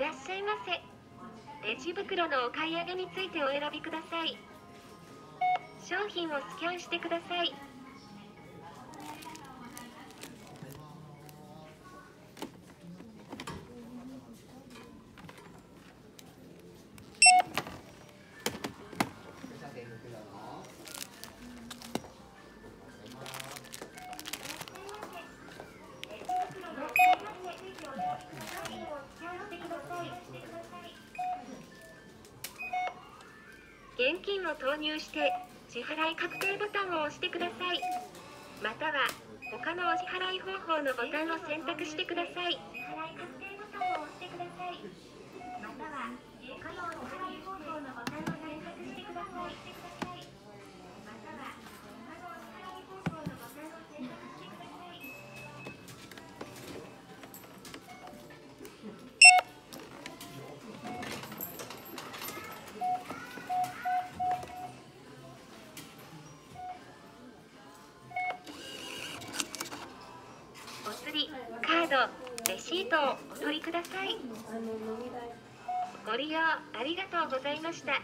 らっしゃいませ。レジ袋のお買い上げについてお選びください。商品をスキャンしてください。現金を投入して支払い確定ボタンを押してください。または他のお支払い方法のボタンを選択してください。支払い確定ボタンを押してくださいどレシートをお取りください。ご利用ありがとうございました。